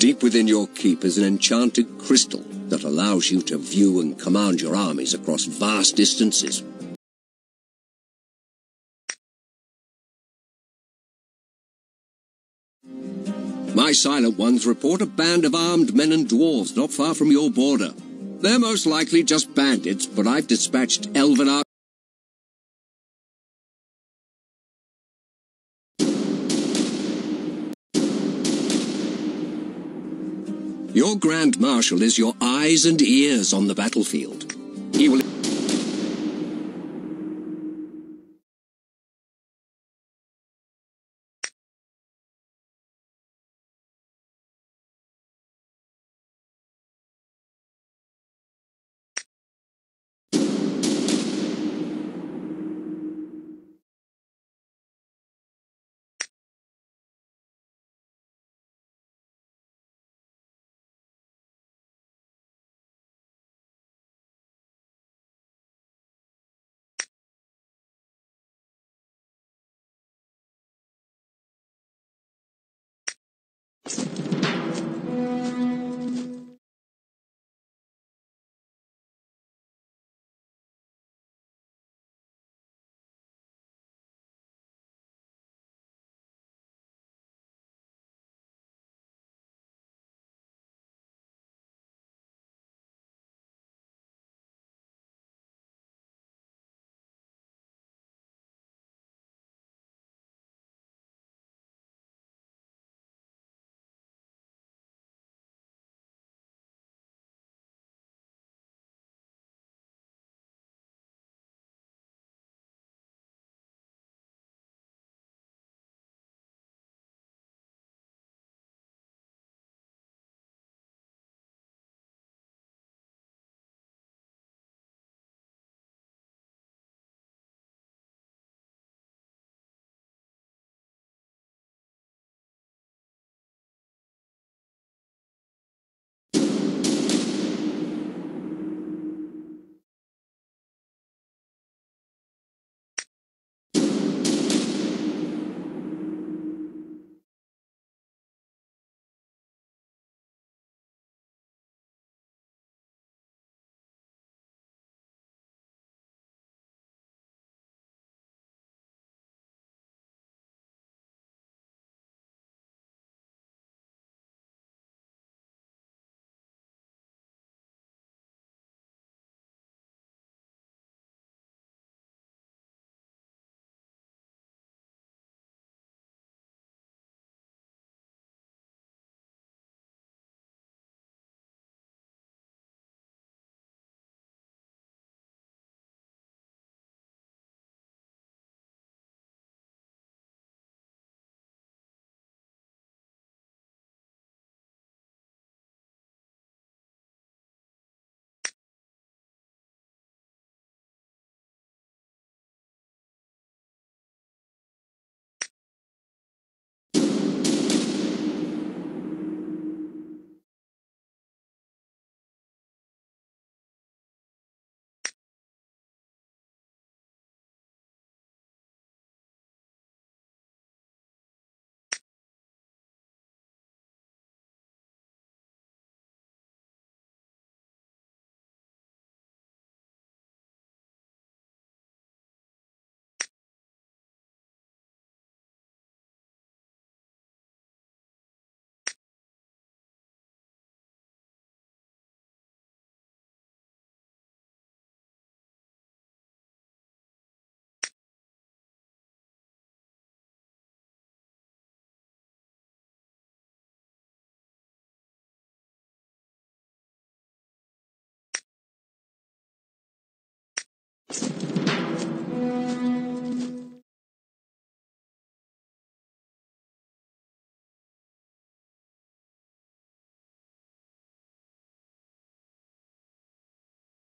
Deep within your keep is an enchanted crystal that allows you to view and command your armies across vast distances. My silent ones report a band of armed men and dwarves not far from your border. They're most likely just bandits, but I've dispatched elven Your Grand Marshal is your eyes and ears on the battlefield. He will